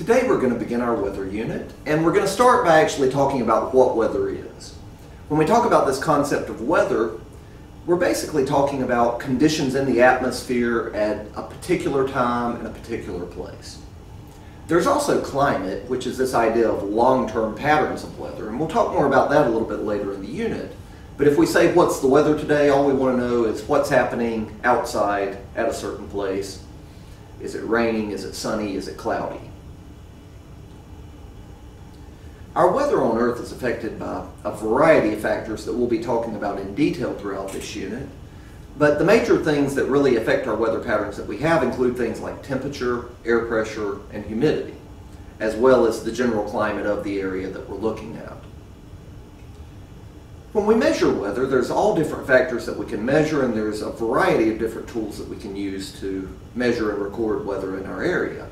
Today we're going to begin our weather unit, and we're going to start by actually talking about what weather is. When we talk about this concept of weather, we're basically talking about conditions in the atmosphere at a particular time in a particular place. There's also climate, which is this idea of long-term patterns of weather, and we'll talk more about that a little bit later in the unit. But if we say what's the weather today, all we want to know is what's happening outside at a certain place. Is it raining? Is it sunny? Is it cloudy? Our weather on Earth is affected by a variety of factors that we'll be talking about in detail throughout this unit. But the major things that really affect our weather patterns that we have include things like temperature, air pressure, and humidity, as well as the general climate of the area that we're looking at. When we measure weather, there's all different factors that we can measure, and there's a variety of different tools that we can use to measure and record weather in our area.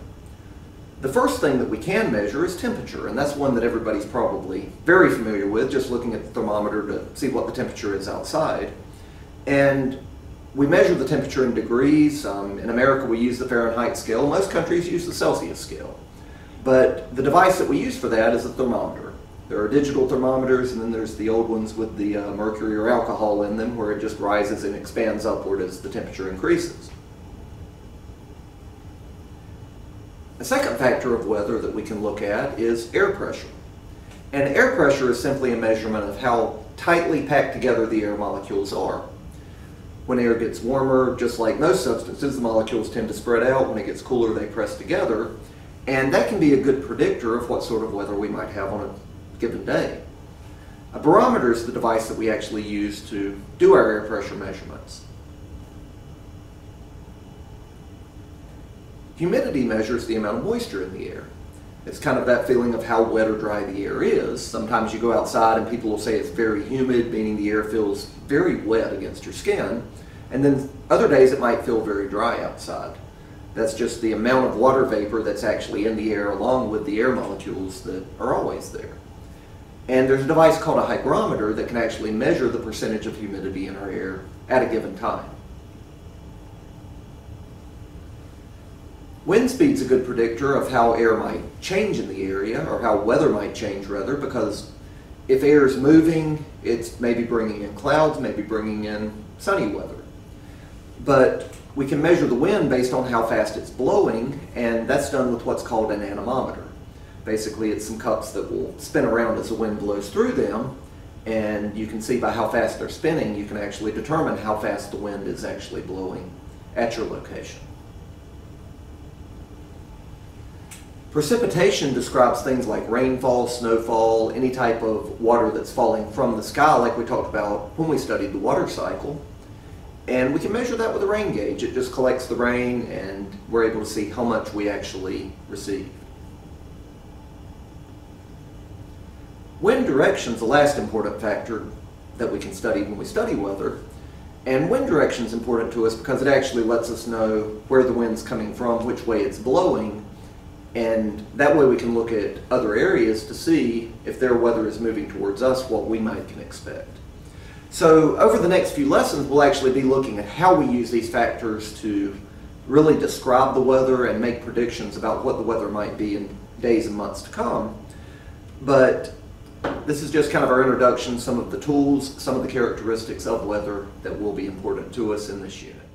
The first thing that we can measure is temperature, and that's one that everybody's probably very familiar with, just looking at the thermometer to see what the temperature is outside. And we measure the temperature in degrees. Um, in America, we use the Fahrenheit scale. Most countries use the Celsius scale. But the device that we use for that is a thermometer. There are digital thermometers, and then there's the old ones with the uh, mercury or alcohol in them, where it just rises and expands upward as the temperature increases. A second factor of weather that we can look at is air pressure. And air pressure is simply a measurement of how tightly packed together the air molecules are. When air gets warmer, just like most substances, the molecules tend to spread out. When it gets cooler, they press together. And that can be a good predictor of what sort of weather we might have on a given day. A barometer is the device that we actually use to do our air pressure measurements. Humidity measures the amount of moisture in the air. It's kind of that feeling of how wet or dry the air is. Sometimes you go outside and people will say it's very humid, meaning the air feels very wet against your skin. And then other days it might feel very dry outside. That's just the amount of water vapor that's actually in the air along with the air molecules that are always there. And there's a device called a hygrometer that can actually measure the percentage of humidity in our air at a given time. Wind speed's a good predictor of how air might change in the area, or how weather might change rather, because if air is moving, it's maybe bringing in clouds, maybe bringing in sunny weather. But we can measure the wind based on how fast it's blowing, and that's done with what's called an anemometer. Basically, it's some cups that will spin around as the wind blows through them, and you can see by how fast they're spinning, you can actually determine how fast the wind is actually blowing at your location. Precipitation describes things like rainfall, snowfall, any type of water that's falling from the sky like we talked about when we studied the water cycle. And we can measure that with a rain gauge. It just collects the rain and we're able to see how much we actually receive. Wind direction is the last important factor that we can study when we study weather. And wind direction is important to us because it actually lets us know where the wind's coming from, which way it's blowing, and that way we can look at other areas to see if their weather is moving towards us, what we might can expect. So over the next few lessons, we'll actually be looking at how we use these factors to really describe the weather and make predictions about what the weather might be in days and months to come. But this is just kind of our introduction, some of the tools, some of the characteristics of weather that will be important to us in this unit.